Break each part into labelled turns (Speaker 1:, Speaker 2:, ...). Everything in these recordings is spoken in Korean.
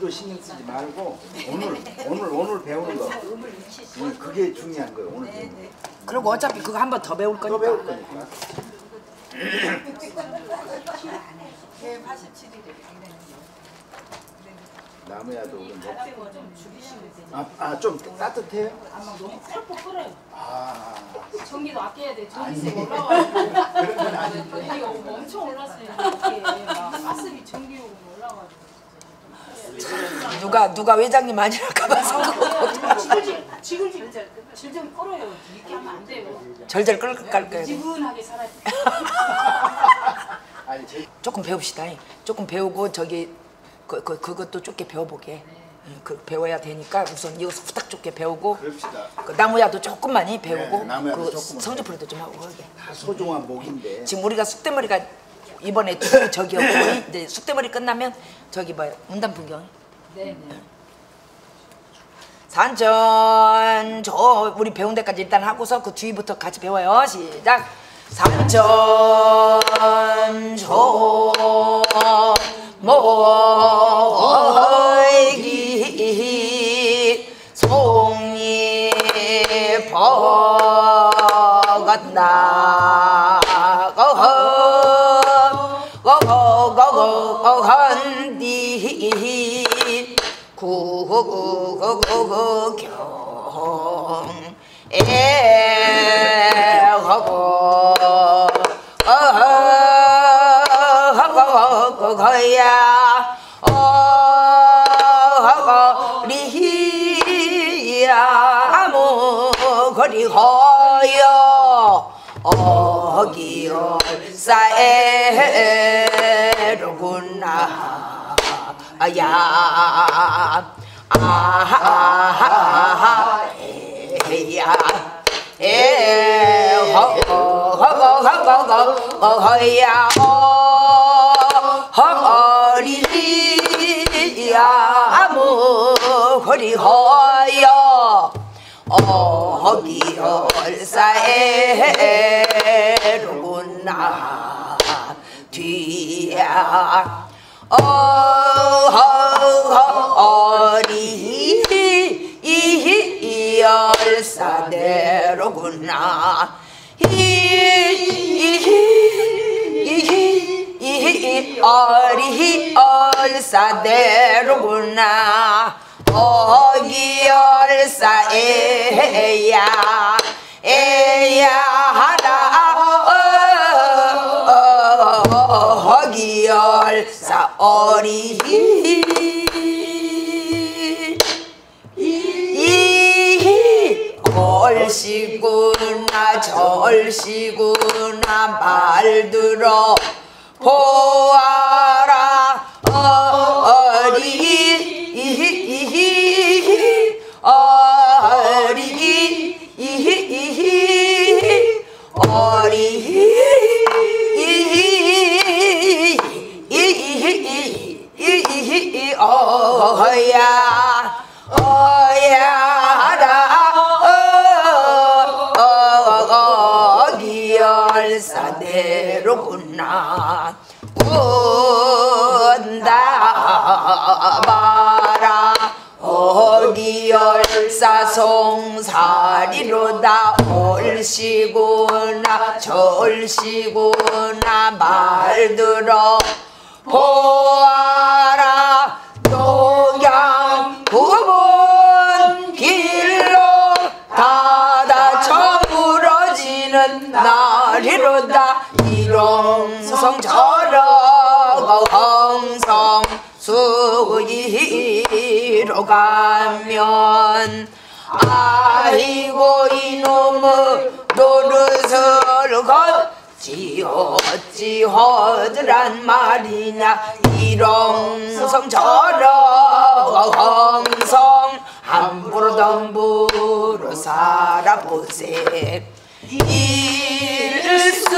Speaker 1: 도 신경 쓰지 말고 오늘 오늘 오늘 배우는 거 음, 그게 중요한 거예요. 오늘 배우는 거.
Speaker 2: 그리고 어차피 그거 한 번 더 배울
Speaker 1: 또 배울
Speaker 2: 거니까.
Speaker 1: 거니까.
Speaker 3: 네, 87일에
Speaker 1: 나무야도 우리 뭐. 아좀 따뜻해요?
Speaker 4: 아마 너무 펄펄 끓어요.
Speaker 1: 아
Speaker 4: 전기도 아껴야 돼. 전기세 올라가지고.
Speaker 1: 그런 건 아닌데.
Speaker 4: 이게 엄청 올랐어요. 이게 막 가스비 전기요금 올라가지고.
Speaker 2: 누가 누가 회장님 아니랄까 봐 생각.
Speaker 4: 지글지 지글지 질좀 끓어요. 이렇게 하면 안 돼요.
Speaker 2: 절절 끌끌 거예요.
Speaker 4: 지근하게 살아야
Speaker 2: 조금 배웁시다. 조금 배우고 저기 그, 그 그것도 좁게 배워보게. 응, 그 배워야 되니까 우선 이거 후딱 좁게 배우고
Speaker 1: 그럽시다.
Speaker 2: 그 나무야도 조금만이 배우고
Speaker 1: 네, 나무야도
Speaker 2: 그
Speaker 1: 조금만
Speaker 2: 성주풀이도 좀 하고 그러게.
Speaker 1: 다 소중한 목인데.
Speaker 2: 지금 우리가 쑥대머리가 이번에 두 저기였고 이제 쑥대머리 끝나면 저기 뭐야 문단 풍경.
Speaker 4: 네, 네.
Speaker 2: 산천 저 우리 배운 데까지 일단 하고서 그 뒤부터 같이 배워요. 시작. 산천 저 모이기 송이 버갔나 구구구구경 에허거 어허거거야 어허거리야 무거리 허여 어기열사에로구나 에 허허허허허허야 허리야 무거리 허여 어기열사에로구나 뒤야 어허허리 이열사대로구나. 이이이 어리 얼사대로구나. 어기열사 에야 에야 하라 어기열사 어리 이 얼씨구나 절씨구나 말 들어 보아 얼씨구나 절씨구나 말 들어. 보아라 동양 부문 길로 닫아 저물어지는 날이로다. 이롱성 저러 홍성 수이로 가면 아이고 이놈의 노릇을 걷지 어찌 허드란 말이냐. 이롱성 저러 홍성 함부로 덤부로 살아보세. 일수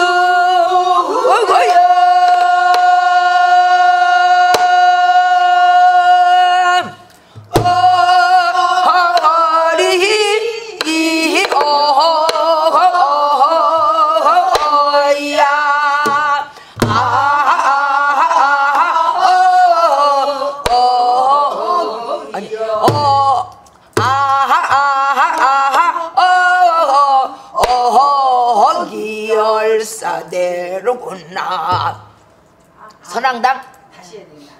Speaker 2: 사대로구나 선앙당
Speaker 3: 다시 해야 되겠다.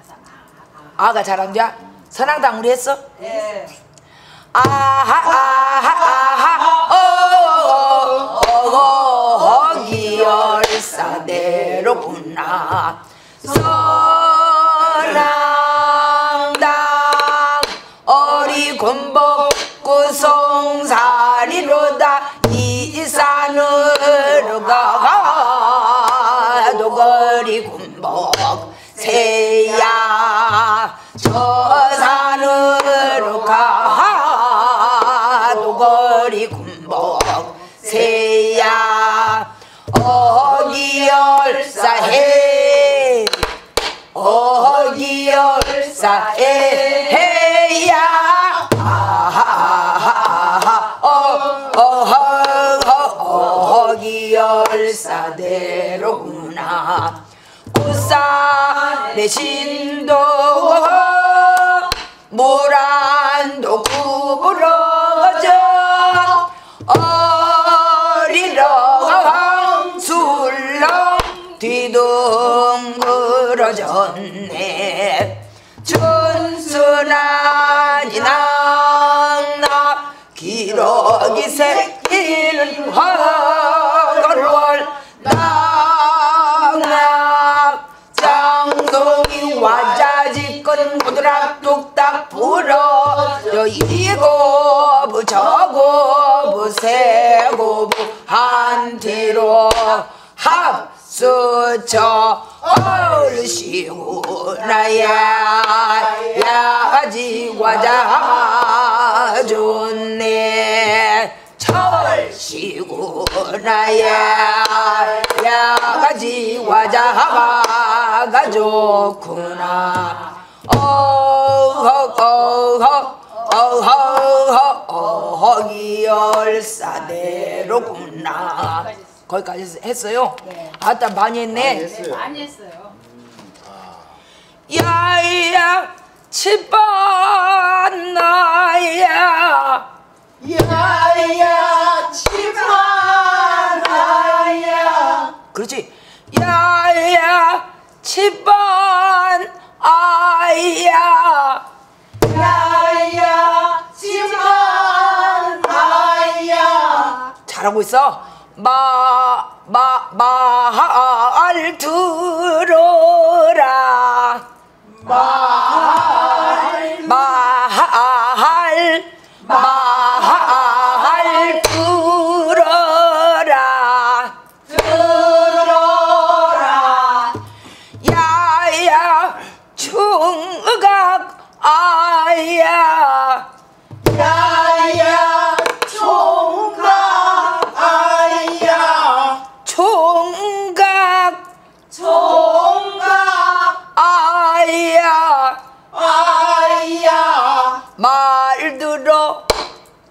Speaker 3: 아,
Speaker 2: 아가 잘한 줄 선앙당 우리 했어?
Speaker 3: 네.
Speaker 2: 아하 아하 아하 어기 열사대로구나 선앙 어기열사해 해야. 아하하하 어허허 어기열사대로구나. 구사내 신도 모란도 구부러져 어리러 술렁 뒤둥그러졌 이고부 저고부 세고부 한뒤로 합수쳐 얼씨구나야. 야지 과자 좋네. 철시구나야. 야지 과자가 좋구나. 어허 어 허 어허 어허기 열사대로구나 거기까지 했어요? 아따 많이 했네
Speaker 1: 했어요.
Speaker 4: 많이 했어요.
Speaker 2: 야야 집안 하고 있어. 마 마 말 들어라. 말 말 말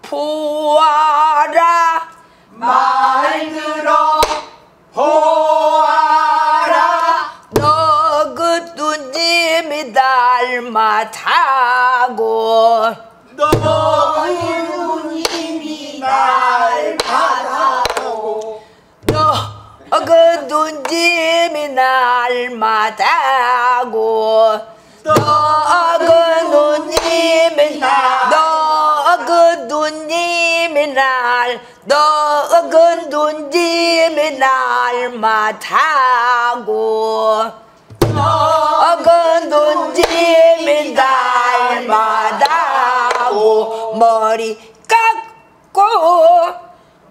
Speaker 2: 보아라
Speaker 3: 말 들어. 보아라
Speaker 2: 너그 누님이 닮았다고.
Speaker 3: 너희 누님이 날 받아오
Speaker 2: 너그 누님이 닮았다고. 너그 누님이 너그 누님이 날너 그 누님이 닮았다고. 그 눈집이 닮아다고. 머리 깎고.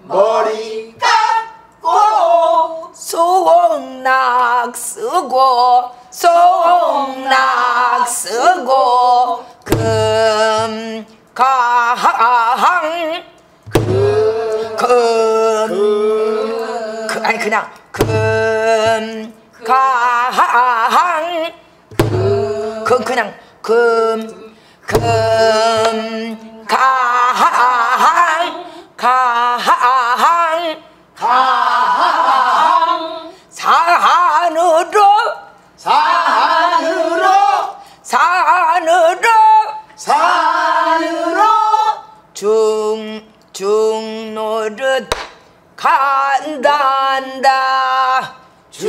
Speaker 3: 머리 깎고.
Speaker 2: 송낙 쓰고 송낙 쓰고 금 가항 금, 그, 아니 그냥 금가항 그 그냥 금, 금, 가항, 가항, 가항, 산으로 중,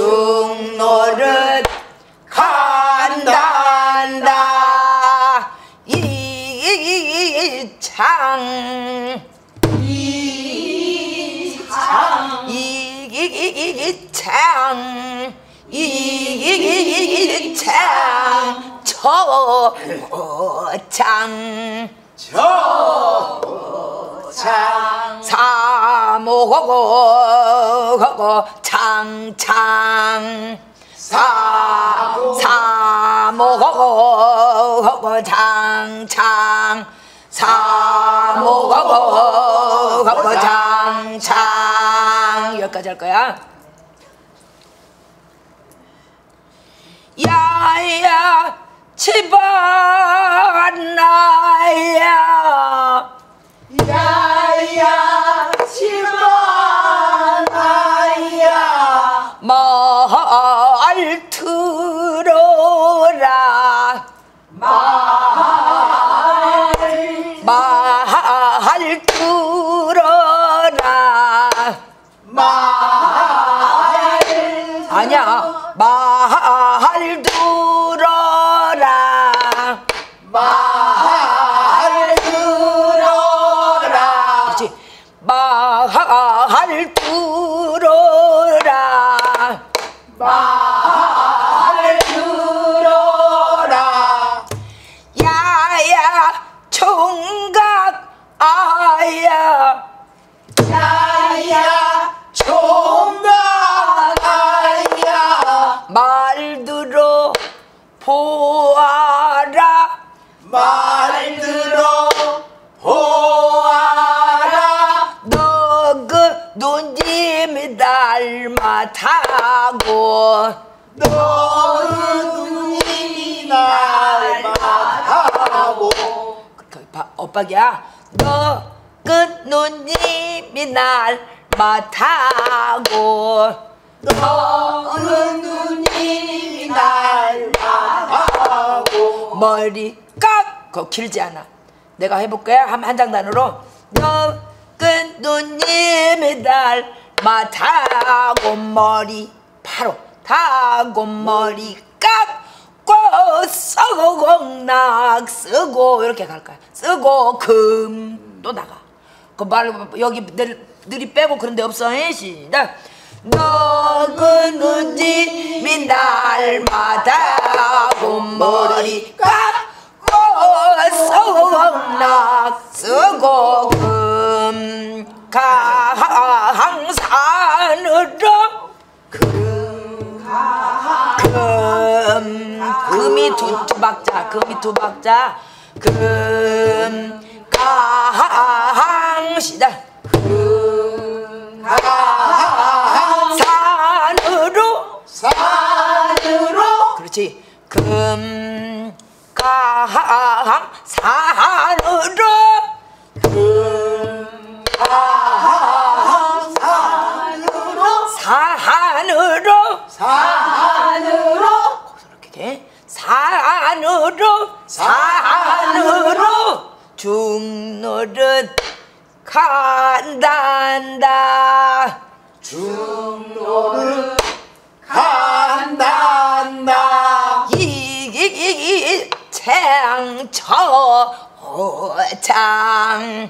Speaker 2: 중노릇, 간 간단다. 중노릇 간단다. 이창. 이창. 이창. 초창.
Speaker 3: 장
Speaker 2: 사모고 창창. 사 사모고 창창. 사모고 창창. 여기까지 할 거야. 야야 집안 나야 닮았다고
Speaker 3: 너는 누님이
Speaker 2: 그 봐, 오빠야. 너그 누님이 닮았다고
Speaker 3: 너는 누님이 날마다고
Speaker 2: 머리 깎고 길지 않아. 내가 해볼게. 한, 한 장단으로. 너그 누님이 닮 바로 타고 머리 깎고 쓰고 낙 쓰고 이렇게 갈 거야. 쓰고 금 또 나가. 그말 여기 늘, 느리 빼고 그런 데 없어. 에? 시작. 너그 누님이 날마다고 머리 깎고 성낙 쓰고 금 강산으로 금 금이 두, 두 박자 금이 두 박자. 금강 시작 중노릇 간단다.
Speaker 3: 중로를 간단다
Speaker 2: 이기 창초장
Speaker 3: 장.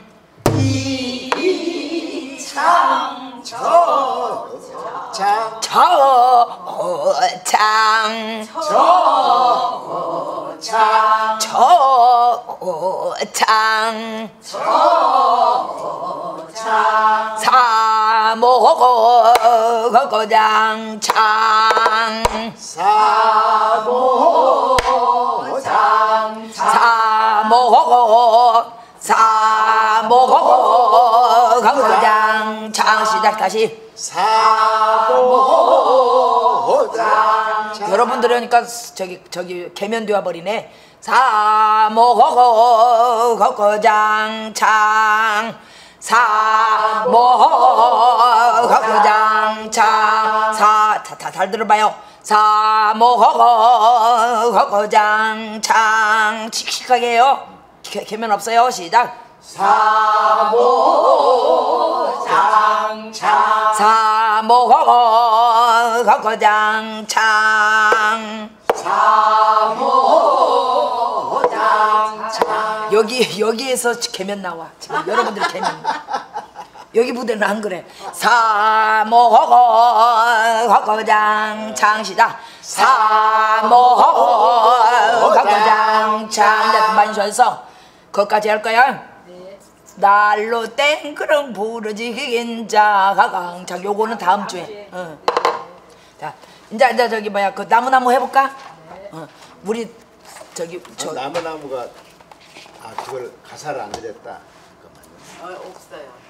Speaker 2: 초장
Speaker 3: 장.
Speaker 2: 초장 사모고장창
Speaker 3: 사모장
Speaker 2: 사모고 사모고장창 시작 다시.
Speaker 3: 사모장
Speaker 2: 여러분들 그러니까 저기 저기 개면 되어 버리네. 사모고장창. 사모고장창. 사다잘 들어봐요. 사모고장창. 씩씩하게 해요. 개- 개면 없어요. 시작.
Speaker 3: 사모장
Speaker 2: 사 사모하고 거장창. 여기 여기에서 개면 나와. 지금 여러분들 개면. 여기 부대는 안 그래. 사모하고 거장창 시작. 사모하고 거장창. 이제 많이 쉬어서 거기까지 할 거야. 날로 땡그렁 부르지 긴 자 가강창 요거는 다음 주에. 어. 자 이제 이제 저기 뭐야 그 나무나무 해볼까 어. 우리 저기 저
Speaker 5: 나무나무가 아 그걸 가사를 안 들였다.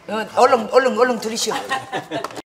Speaker 2: 어, 얼른 얼른 얼른 들으시오